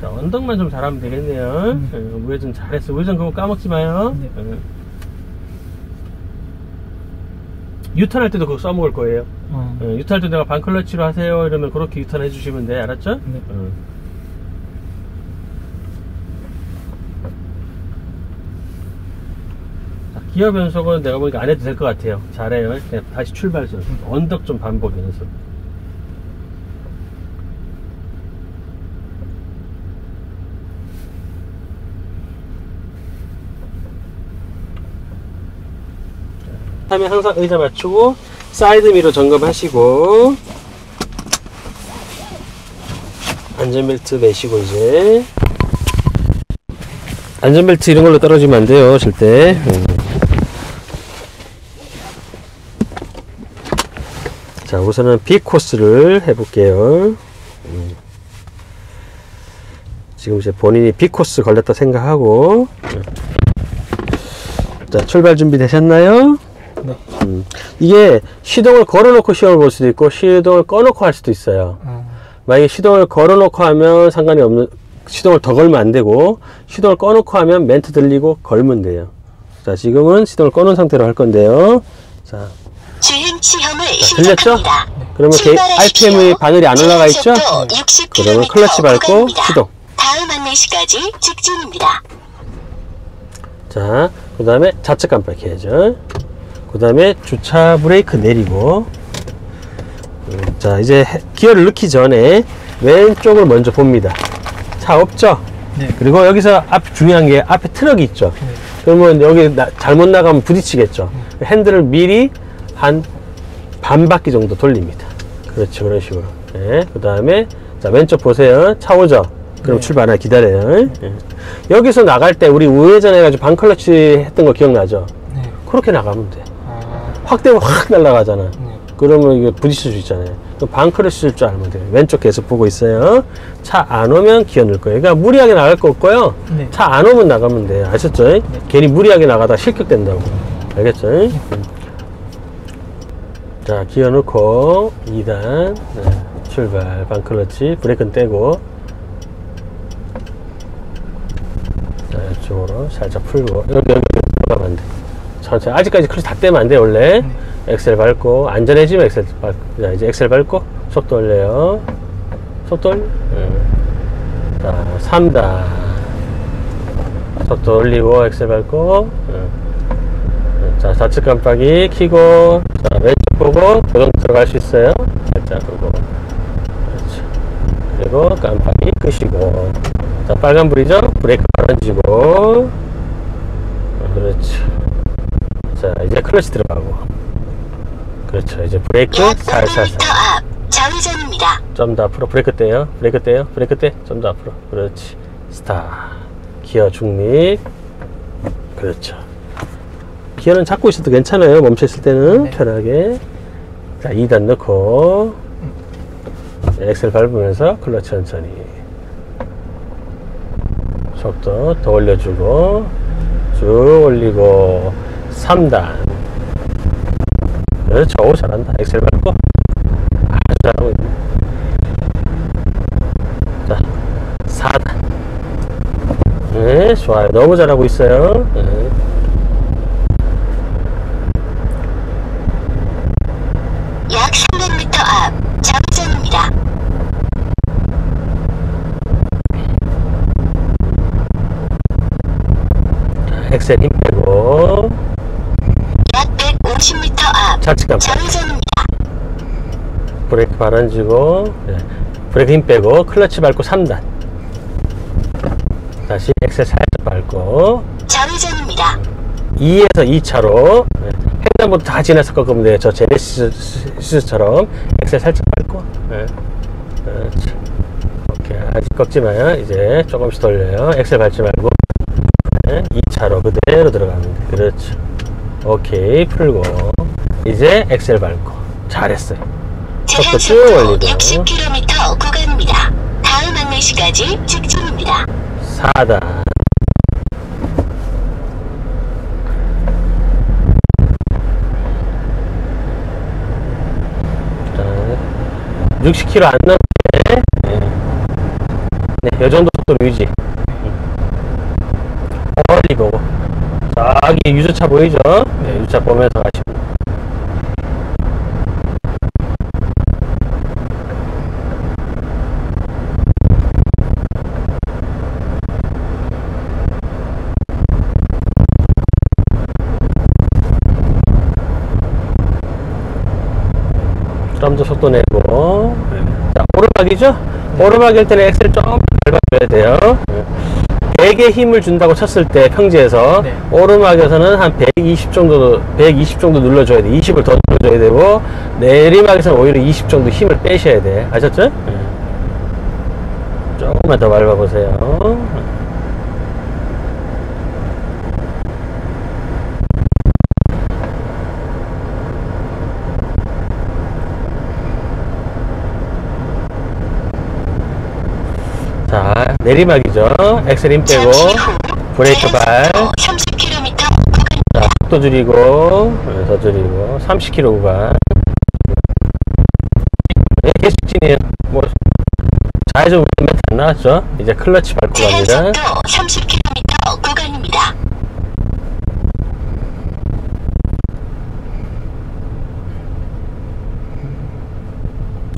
자 언덕만 좀 잘하면 되겠네요 음. 어, 우회전 잘했어 우회전 그거 까먹지 마요 네. 어. 유턴할 때도 그거 써먹을 거예요 어. 어, 유턴할 때 내가 반클러치로 하세요 이러면 그렇게 유턴 해 주시면 돼 알았죠? 네. 어. 자, 기어 변속은 내가 보니까 안 해도 될 것 같아요 잘해요 그냥 다시 출발 좀 언덕 좀 반복 연습 다음에 항상 의자 맞추고 사이드 미러 점검하시고 안전벨트 매시고 이제 안전벨트 이런 걸로 떨어지면 안 돼요 절대 음. 자 우선은 B 코스를 해볼게요 음. 지금 이제 본인이 B 코스 걸렸다 생각하고 음. 자 출발 준비 되셨나요? 네. 음, 이게 시동을 걸어놓고 시험을 볼 수도 있고 시동을 꺼놓고 할 수도 있어요. 어. 만약에 시동을 걸어놓고 하면 상관이 없는 시동을 더 걸면 안 되고 시동을 꺼놓고 하면 멘트 들리고 걸면 돼요. 자 지금은 시동을 꺼놓은 상태로 할 건데요. 자 주행 시험을 들렸죠? 시작합니다. 그러면. RPM의 바늘이 안 올라가 있죠? 속도 60km 그러면 클러치 밟고 구간입니다. 시동. 다음 안내시까지 직진입니다. 자, 그 다음에 좌측 깜빡 해야죠. 그 다음에 주차 브레이크 내리고. 음, 자, 이제 해- 기어를 넣기 전에 왼쪽을 먼저 봅니다. 차 없죠? 네. 그리고 여기서 앞, 중요한 게 앞에 트럭이 있죠? 네. 그러면 여기 나- 잘못 나가면 부딪히겠죠? 핸들을 미리 한 반 바퀴 정도 돌립니다. 그렇죠. 그런 식으로. 네. 그 다음에, 자, 왼쪽 보세요. 차 오죠? 그럼 네. 출발 안 하고 기다려요. 예. 여기서 나갈 때 우리 우회전 해가지고 반클러치 했던 거 기억나죠? 네. 그렇게 나가면 돼. 아. 확 되면 확 날아가잖아. 네. 그러면 이게 부딪힐 수 있잖아요. 반클러치 쓸줄 알면 돼요. 왼쪽 계속 보고 있어요. 차 안 오면 기어 넣을 거예요. 그러니까 무리하게 나갈 거 없고요. 네. 차안 오면 나가면 돼요. 아셨죠? 괜히 무리하게 나가다 실격된다고. 알겠죠? 음. 자, 기어 넣고 2단 네, 출발 반클러치 브레이크는 떼고 자, 이쪽으로 살짝 풀고 여기 여기 들어가면 안 돼. 천천히. 아직까지 클러치 다 떼면 안 돼 원래. 엑셀 밟고 안전해지면 엑셀 밟고 자 이제 엑셀 밟고 속도 올려요. 속도 올려 응. 자 3단 속도 올리고 엑셀 밟고 응. 자 좌측 깜빡이 켜고 자 왼쪽 보고 고정 들어갈 수 있어요. 살짝 그리고. 그렇죠. 그리고 깜빡이 끄시고. 자 빨간 불이죠? 브레이크 밟아주고. 어, 그렇죠 자 이제 클러치 들어가고. 그렇죠. 이제 브레이크. 약 살살살 300m 앞. 좌회전입니다. 좀 더 앞으로. 브레이크 떼요. 브레이크 떼요. 브레이크 떼좀 더 앞으로. 그렇지. 스탑. 기어 중립. 그렇죠. 기어는 잡고 있어도 괜찮아요. 멈춰 있을 때는. 네. 편하게. 자 2단 넣고. 엑셀 밟으면서 클러치 천천히. 속도 더 올려주고. 쭉 올리고 3단. 그렇죠 오, 잘한다 엑셀 밟고. 아주 잘하고 있네. 자 4단. 네 좋아요. 너무 잘하고 있어요. 네. 약 300m 앞 좌회전입니다. 자, 엑셀 힘 빼고 약 150m 앞 좌측 좌회전입니다. 브레이크 발언지고 네. 브레이크 힘 빼고 클러치 밟고 3단 다시 엑셀 살짝 밟고 좌회전입니다. 2에서 2차로 네. 횡단보도 다 지나서 꺾으면 돼요 저 제네시스처럼 엑셀 살짝 밟고 네. 그렇지 오케이 아직 꺾지 마요 이제 조금씩 돌려요 엑셀 밟지 말고 네. 2차로 그대로 들어가면 돼 그렇죠 오케이 풀고 이제 엑셀 밟고 잘했어요 제한 쭉 속도 올리고. 60km 구간입니다. 다음 안내시까지 직진입니다. 4단 60km 안 넘게 네. 네, 이 정도 속도로 유지 멀리 보고 저기 유조차 보이죠? 네, 유조차 보면서 가시면 좀더 속도 내고 자 오르막이죠? 오르막일 때는 엑셀 좀 밟아줘야 돼요 100에 힘을 준다고 쳤을 때 평지에서 네. 오르막에서는 한 120 정도 120 정도 눌러줘야 돼 20을 더 눌러줘야 되고 내리막에서는 오히려 20 정도 힘을 빼셔야 돼 아셨죠? 네. 조금만 더 밟아보세요 자 내리막이죠 엑셀 힘 빼고 브레이크 발. 제한속도 30km 구간 자, 속도 줄이고, 네, 더 줄이고, 30km 구간. 네, 계속 진이에요. 뭐, 좌회전 몇안 나왔죠? 이제 클러치 밟고 갑니다. 제한속도 30km 구간입니다.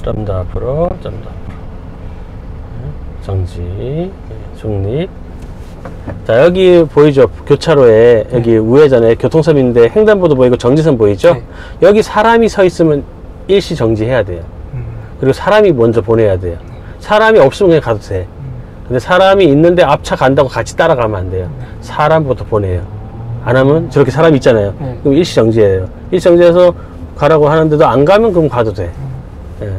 좀 더 앞으로, 좀 더 정지, 네, 중립. 자, 여기 보이죠? 교차로에, 여기 우회전에 교통섬인데 횡단보도 보이고 정지선 보이죠? 네. 여기 사람이 서 있으면 일시 정지해야 돼요. 음. 그리고 사람이 먼저 보내야 돼요. 사람이 없으면 그냥 가도 돼. 근데 사람이 있는데 앞차 간다고 같이 따라가면 안 돼요. 사람부터 보내요. 안 하면 저렇게 사람이 있잖아요. 네. 그럼 일시 정지해요. 일시 정지해서 가라고 하는데도 안 가면 그럼 가도 돼. 예.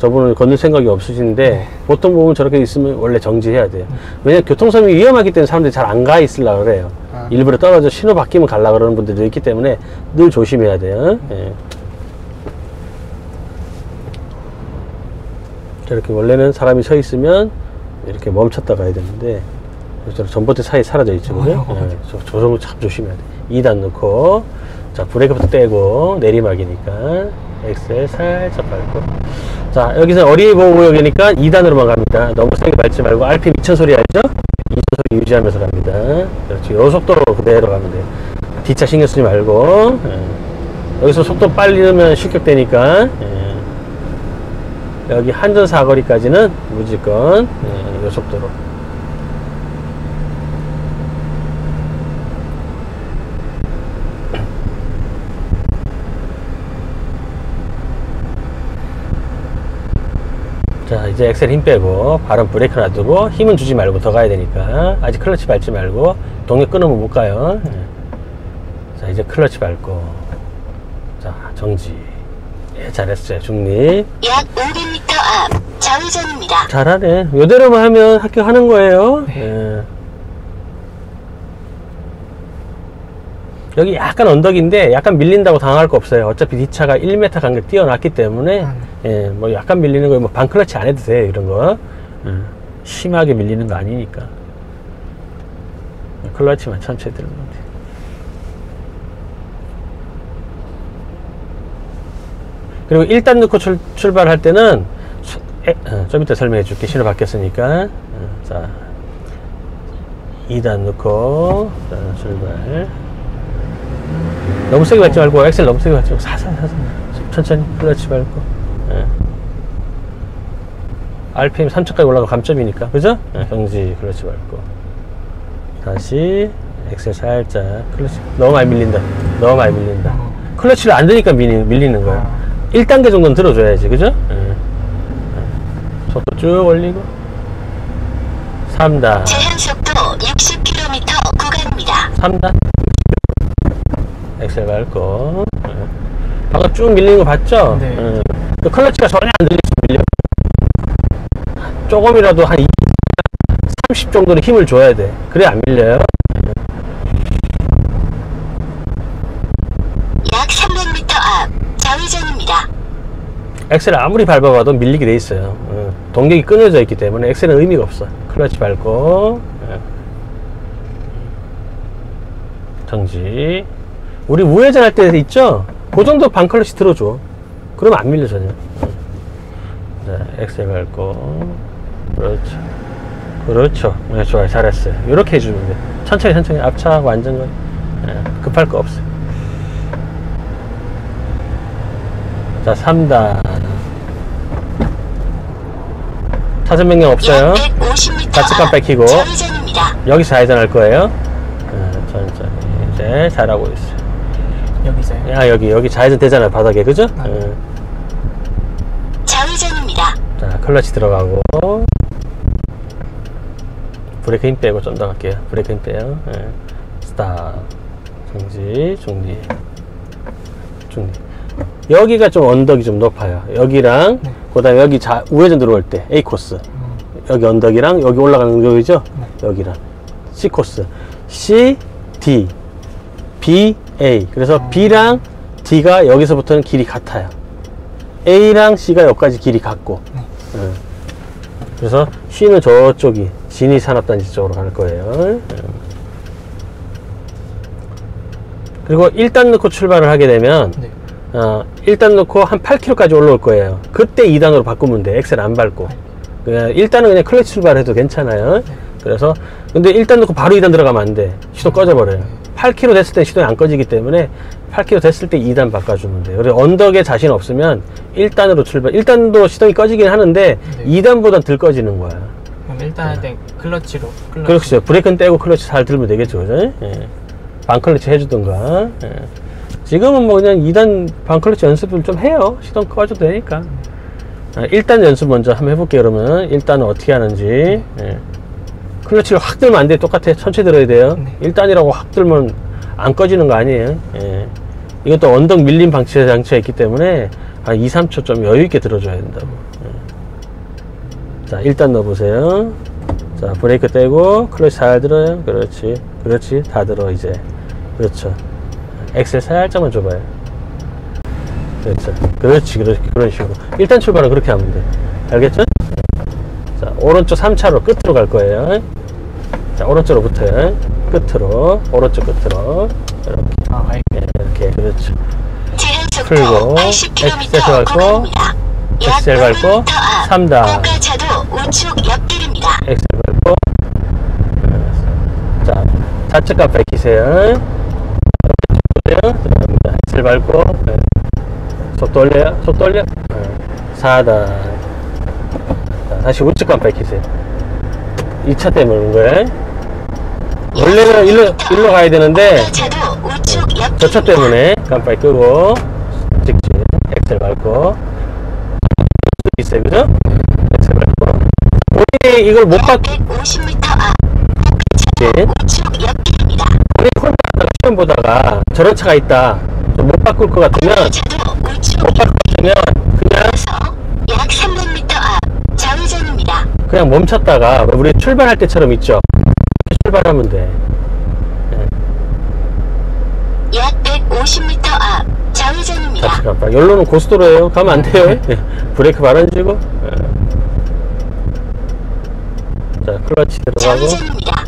저분은 건널 생각이 없으신데 보통 보면 저렇게 있으면 원래 정지해야 돼요. 왜냐면 교통섬이 위험하기 때문에 사람들이 잘 안 가 있으려고 그래요. 아. 일부러 떨어져 신호 바뀌면 가려고 그러는 분들도 있기 때문에 늘 조심해야 돼요. 예. 저렇게 원래는 사람이 서 있으면 이렇게 멈췄다 가야 되는데 저 전봇대 사이 사라져 있죠 그죠? 어, 예, 정도 참 조심해야 돼 2단 넣고 자 브레이크부터 떼고 내리막이니까 엑셀 살짝 밟고. 자 여기서 어린이보호구역이니까 2단으로만 갑니다. 너무 세게 밟지 말고 RPM 2000 소리 알죠? 2000 소리 유지하면서 갑니다. 그렇지 요 속도로 그대로 가면 돼요. 뒷차 신경 쓰지 말고. 예. 여기서 속도 빨리 넣으면 실격되니까. 예. 여기 한전 사거리까지는 무조건 예, 이 속도로 자 이제 엑셀 힘 빼고 발은 브레이크 놔두고 힘은 주지 말고 더 가야 되니까 아직 클러치 밟지 말고 동력 끊으면 못 가요 예. 자 이제 클러치 밟고 자 정지 예, 잘했어요 중립 약 500m 앞 좌회전입니다. 잘하네. 요대로만 하면 합격하는 거예요. 예. 여기 약간 언덕인데 약간 밀린다고 당할 거 없어요. 어차피 뒷차가 1m 간격 뛰어났기 때문에 아, 예, 뭐 약간 밀리는 거, 뭐 반클러치 안 해도 돼요. 이런 거. 예. 심하게 밀리는 거 아니니까. 클러치만 천천히 들면 돼. 그리고 1단 넣고 출, 출발할 때는 수- 에, 어, 좀 이따 설명해 줄게 신호 바뀌었으니까 어, 자 2단 넣고 자, 출발 너무 세게 밟지 말고 엑셀 너무 세게 밟지 말고 사사사사 천천히 클러치 밟고 예. RPM 3천까지 올라가 감점이니까 그죠? 예, 정지 클러치 밟고 다시 엑셀 살짝 클러치 너무 많이 밀린다 너무 많이 밀린다 어. 클러치를 안 드니까 밀리, 밀리는 거야 아. 1단계 정도는 들어줘야지 그죠? 예. 예. 속도 쭉 올리고 3단 제한속도 60km 구간입니다. 3단 엑셀 밟고 예. 방금 쭉 밀리는 거 봤죠? 네. 예. 그 클러치가 전혀 안 밀려 조금이라도 한 20, 30 정도는 힘을 줘야 돼 그래 안 밀려요 약 300m 앞 좌회전입니다. 엑셀을 아무리 밟아봐도 밀리게 돼 있어요 예. 동력이 끊어져 있기 때문에 엑셀은 의미가 없어 클러치 밟고 예. 정지 우리 우회전 할 때 있죠? 그 정도 반클러치 들어줘 그러면 안 밀려 전혀 예. 엑셀 밟고 그렇죠 그렇죠 네, 좋아요 잘했어요 이렇게 해주면 돼 천천히 천천히 앞차하고 안전거리 예, 급할 거 없어요 자 3단 차선 변경 없어요 약 150m 좌측 앞 깜빡이고. 좌회전입니다. 여기서 좌회전할 거예요 예, 천천히 이제 잘하고 있어요 여기서요. 야 여기 여기 좌회전 되잖아요 바닥에 그죠? 아. 예. 좌회전입니다. 자 클러치 들어가고 브레이크 힘 빼고 좀 더 갈게요. 브레이크 힘 빼요. 예. 스탑. 정지 중지 중지 여기가 좀 언덕이 좀 높아요. 여기랑 네. 그 다음에 여기 자, 우회전 들어올 때 A 코스. 음, 여기 언덕이랑 여기 올라가는 여기죠 여기랑. C 코스. C D. B A. 그래서 어. B랑 D가 여기서부터는 길이 같아요. A랑 C가 여기까지 길이 같고. 네. 예. 그래서 C는 저쪽이 진이 산업단지 쪽으로 갈 거예요 예. 그리고 1단 넣고 출발을 하게 되면 네. 어, 1단 넣고 한 8km까지 올라올 거예요. 그때 2단으로 바꾸면 돼. 엑셀 안 밟고. 그냥 1단은 그냥 클러치 출발해도 괜찮아요. 그래서 근데 1단 넣고 바로 2단 들어가면 안 돼. 시동 꺼져버려요. 8km 됐을 때 시동이 안 꺼지기 때문에 8km 됐을 때 2단 바꿔주면 돼요. 그리고 언덕에 자신 없으면 1단으로 출발. 1단도 시동이 꺼지긴 하는데 네. 2단보단 덜 꺼지는 거야. 그럼 일단 할 때 클러치로. 클러치. 그렇죠. 브레이크는 떼고 클러치 잘 들면 되겠죠. 그죠? 예. 반클러치 해주던가. 예. 지금은 뭐 그냥 2단 반클러치 연습을 좀 해요. 시동 꺼줘도 되니까. 아, 1단 연습 먼저 한번 해볼게요. 그러면 1단은 어떻게 하는지. 예. 클러치를 확 들면 안 돼. 똑같아. 천천히 들어야 돼요. 네. 1단이라고 확 들면 안 꺼지는 거 아니에요. 예. 이것도 언덕 밀림 방치 장치가 있기 때문에 한 2, 3초 좀 여유 있게 들어줘야 된다고. 예. 자, 일단 넣어보세요. 자, 브레이크 떼고, 클러치 잘 들어요. 그렇지. 그렇지. 다 들어, 이제. 그렇죠. 엑셀 살짝만 줘봐요. 그렇죠. 그렇지. 그렇지. 그런 식으로. 일단 출발은 그렇게 하면 돼. 알겠죠? 자, 오른쪽 3차로 끝으로 갈 거예요. 자, 오른쪽으로 붙어요. 끝으로. 오른쪽 끝으로. 이렇게. 아, 알 이렇게. 그렇죠. 풀고, 80km 엑셀 밟고, 엑셀 밟고, 500m 앞 삼단. 고가차도 우측 옆길입니다. 엑셀 밟고. 자 좌측 값 밝히세요 엑셀 밟고. 네. 올려요. 속도 올려. 네. 4단 자, 다시 우측 값 밝히세요 2차 때문에 그런 거예요. 원래는 일로, 일로 가야 되는데 옆길입니다. 저차 때문에 깜빡이 끄고 직진 엑셀 밟고 있어요 그죠? 엑셀 밟고 본인이 이걸 못 받, 150m 앞 예. 우측 옆길입니다. 우리 콜다가 시험 보다가 저런 차가 있다. 좀못 바꿀 것 같으면 우측 못 그냥 약 300m 앞 좌회전입니다. 그냥 멈췄다가 우리 출발할 때처럼 있죠. 출발하면 돼. 약 150m 앞 좌회전입니다. 좌측 깜빡. 열로는 고속도로예요. 가면 안 돼요. 예. 브레이크 발안 쥐고. 예. 자 클러치 들어가고. 좌회전입니다.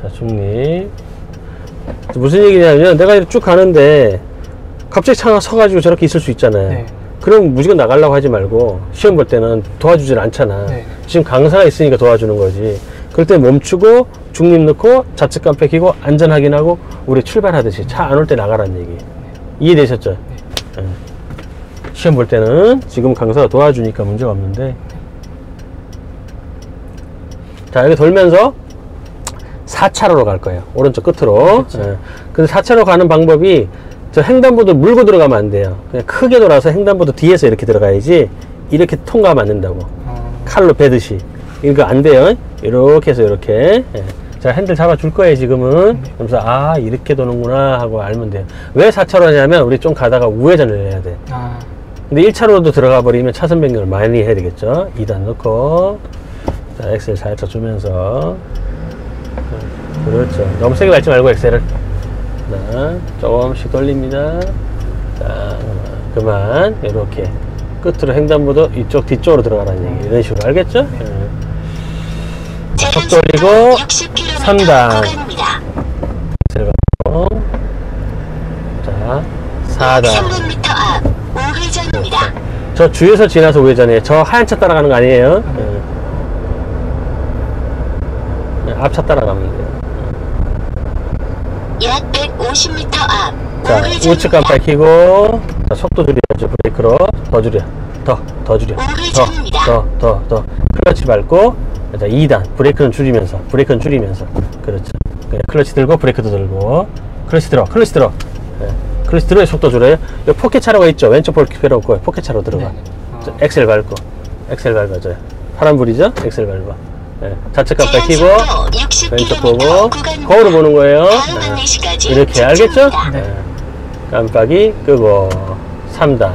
자 중립. 무슨 얘기냐면 내가 이렇게 쭉 가는데 갑자기 차가 서가지고 저렇게 있을 수 있잖아요. 네. 그럼 무조건 나가려고 하지 말고 시험 볼 때는 도와주질 않잖아. 네. 지금 강사가 있으니까 도와주는 거지. 그럴 때 멈추고 중립 넣고 좌측 깜빡 켜고 안전 확인하고 우리 출발하듯이 차 안 올 때 나가라는 얘기. 이해되셨죠? 예. 시험 볼 때는 지금 강사가 도와주니까 문제가 없는데. 자, 여기 돌면서 4차로로 갈 거예요. 오른쪽 끝으로. 예. 근데 4차로 가는 방법이 저 횡단보도 물고 들어가면 안 돼요. 그냥 크게 돌아서 횡단보도 뒤에서 이렇게 들어가야지 이렇게 통과하면 안 된다고. 어, 칼로 베듯이. 이거 안 돼요. 이렇게 해서 이렇게. 예. 자, 핸들 잡아줄 거예요, 지금은. 그러면서, 아, 이렇게 도는구나 하고 알면 돼요. 왜 4차로 하냐면, 우리 좀 가다가 우회전을 해야 돼. 아, 근데 1차로도 들어가 버리면 차선 변경을 많이 해야 되겠죠. 2단 넣고, 자, 엑셀 살짝 주면서. 그렇죠. 너무 세게 밟지 말고 엑셀을. 자, 조금씩 돌립니다. 자, 그만. 이렇게. 끝으로 횡단보도 이쪽 뒤쪽으로 들어가라는 얘기. 이런 식으로 알겠죠? 예. 60km 삼단. 구간입니다. 엑셀 밟고. 4단. 300m 앞 우회전입니다. 저 주유소 지나서 우회전이에요. 저 하얀 차 따라가는 거 아니에요? 예. 예, 앞차 따라가면 돼요. 약 150m 앞 자. 우측 깜빡 켜고, 자, 속도 줄여야죠. 브레이크로. 더 줄여. 더, 더 줄여. 더. 더, 더, 더. 클러치 밟고, 자, 2단. 브레이크는 줄이면서, 브레이크는 줄이면서. 그렇죠. 그냥 클러치 들고, 브레이크도 들고. 클러치 들어, 클러치 들어. 예. 클러치 들어야 속도 줄여요. 여기 포켓 차로가 있죠. 왼쪽 볼 필요 없고, 포켓 차로 들어가. 네. 자, 엑셀 밟고, 엑셀 밟아줘요. 파란불이죠? 엑셀 밟아. 예. 좌측 깜빡 켜고, 왼쪽 보고, 거울을 보는 거예요. 안내시까지 이렇게 알겠죠? 네. 깜빡이 끄고 3단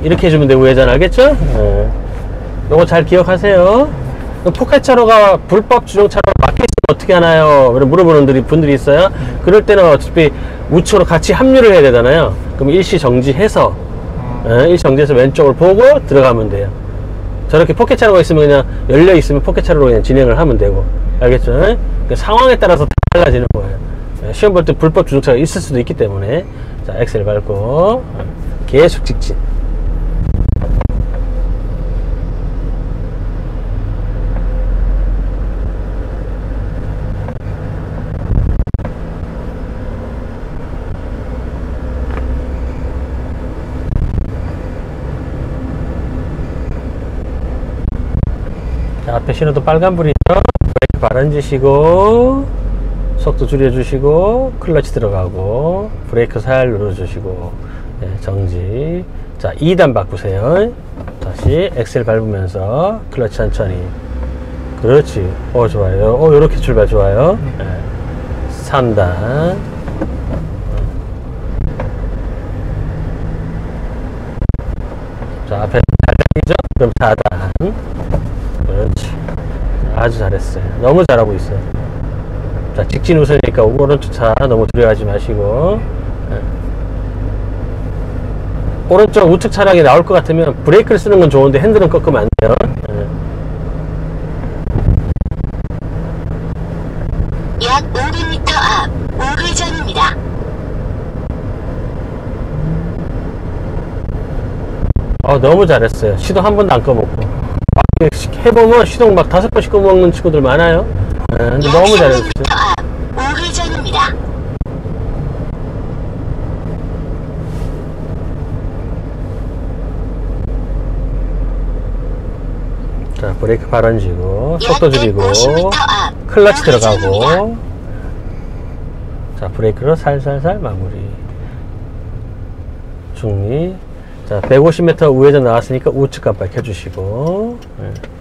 이렇게 해주면 되고 우회전 알겠죠? 네. 요거 잘 기억하세요 포켓차로가 불법 주정차로 막혀있으면 어떻게 하나요? 그런 물어보는 분들이, 있어요 그럴 때는 어차피 우측으로 같이 합류를 해야 되잖아요 그럼 일시 정지해서 예, 일시 정지해서 왼쪽을 보고 들어가면 돼요 저렇게 포켓차로가 있으면 그냥 열려 있으면 포켓차로로 그냥 진행을 하면 되고. 알겠죠? 그 상황에 따라서 다 달라지는 거예요. 예, 시험 볼 때 불법 주정차가 있을 수도 있기 때문에. 자 엑셀 밟고. 어, 계속 직진 자, 앞에 신호도 빨간불이죠. 브레이크 발언지시고 속도 줄여주시고 클러치 들어가고 브레이크 살 눌러주시고 네, 정지. 자 2단 바꾸세요. 다시 엑셀 밟으면서 클러치 천천히 그렇지. 어 좋아요. 어 요렇게 출발 좋아요. 네. 3단. 자 앞에 달리죠? 그럼 4단. 그렇지 아주 잘했어요 너무 잘하고 있어요 자 직진 우선이니까 오른쪽 차 너무 두려워하지 마시고 예. 오른쪽 우측 차량이 나올 것 같으면 브레이크를 쓰는 건 좋은데 핸들은 꺾으면 안 돼요 예. 약 500m 앞 우회전입니다. 어, 너무 잘했어요 시동 한 번도 안 꺼먹고 해보면 시동 막 다섯 번씩 꺼먹는 친구들 많아요. 예, 근데 약 너무 잘했어요 300m 앞 우회전입니다. 자 브레이크 발언지고 약 속도 줄이고 150m 앞. 클러치. 들어가고. 자 브레이크로 살살살 마무리. 중리 자 150m 우회전 나왔으니까 우측 깜빡 켜주시고. 예.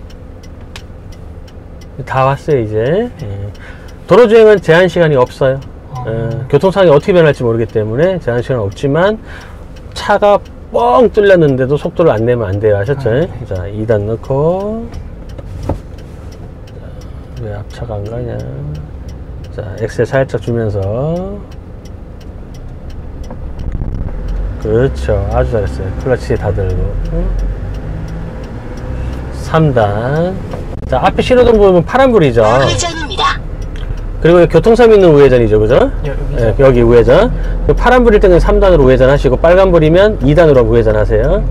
다 왔어요 이제. 예. 도로 주행은 제한 시간이 없어요. 예. 교통 상황이 어떻게 변할지 모르기 때문에 제한 시간 없지만 차가 뻥 뚫렸는데도 속도를 안 내면 안 돼요. 아셨죠? 아, 네. 자 2단 넣고. 왜 앞차가 안 가냐. 자 엑셀 살짝 주면서. 그렇죠. 아주 잘했어요. 클러치 다 들고. 3단 자 앞에 신호등 보면 파란불이죠 우회전입니다. 그리고 교통섬 있는 우회전이죠 그죠? 여- 여기죠. 예, 여기 우회전 그 파란불일 때는 3단으로 우회전 하시고 빨간불이면 2단으로 우회전 하세요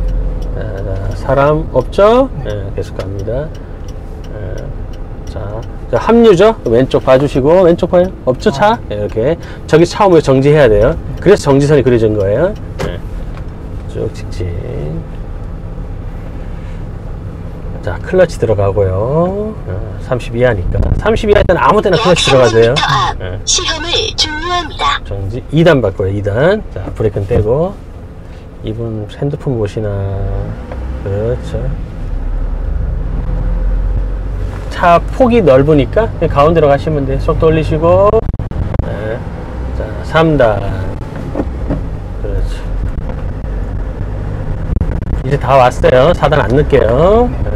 자, 자, 사람 없죠? 예, 계속 갑니다 예, 자, 자, 합류죠? 왼쪽 봐주시고 왼쪽 봐요 없죠 차? 예, 이렇게 저기 차 오면 정지해야 돼요 그래서 정지선이 그려진 거예요 예. 쭉 직진 자 클러치 들어가고요. 어, 32하니까. 32할 때는 아무 때나 약 클러치 들어가야 돼요. 300m 앞 예. 시험을 종료합니다. 정지 2단 바꿔요 2단. 자 브레이크는 떼고. 이분 핸드폰 보시나. 그렇죠. 차 폭이 넓으니까 가운데로 가시면 돼요. 속도 올리시고. 네. 자 3단. 그렇죠. 이제 다 왔어요. 4단 안 넣을게요 네.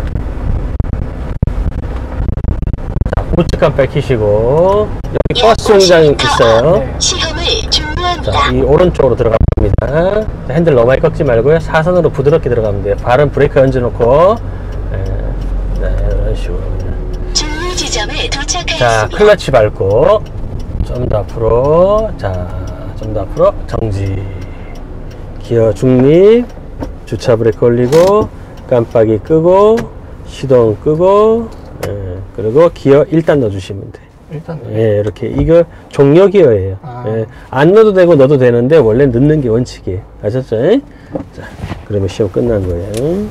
자 우측 깜빡 켜시고 여기 약 버스 정장 50m 있어요 네. 자, 이 오른쪽으로 들어갑니다. 자, 핸들 너무 많이 꺾지 말고요. 사선으로 부드럽게 들어가면 돼요. 발은 브레이크 얹어놓고, 예, 네, 이런 식으로. 자. 클러치 밟고, 좀 더 앞으로. 자, 좀 더 앞으로 정지. 기어 중립. 주차 브레이크 올리고 깜빡이 끄고 시동 끄고 예, 그리고 기어 일단 넣어주시면 돼. 일단 예, 이렇게 이거 종료 기어예요. 아. 예, 안 넣어도 되고 넣어도 되는데 원래 넣는 게 원칙이에요. 아셨죠? 자, 그러면 시험 끝난 거예요.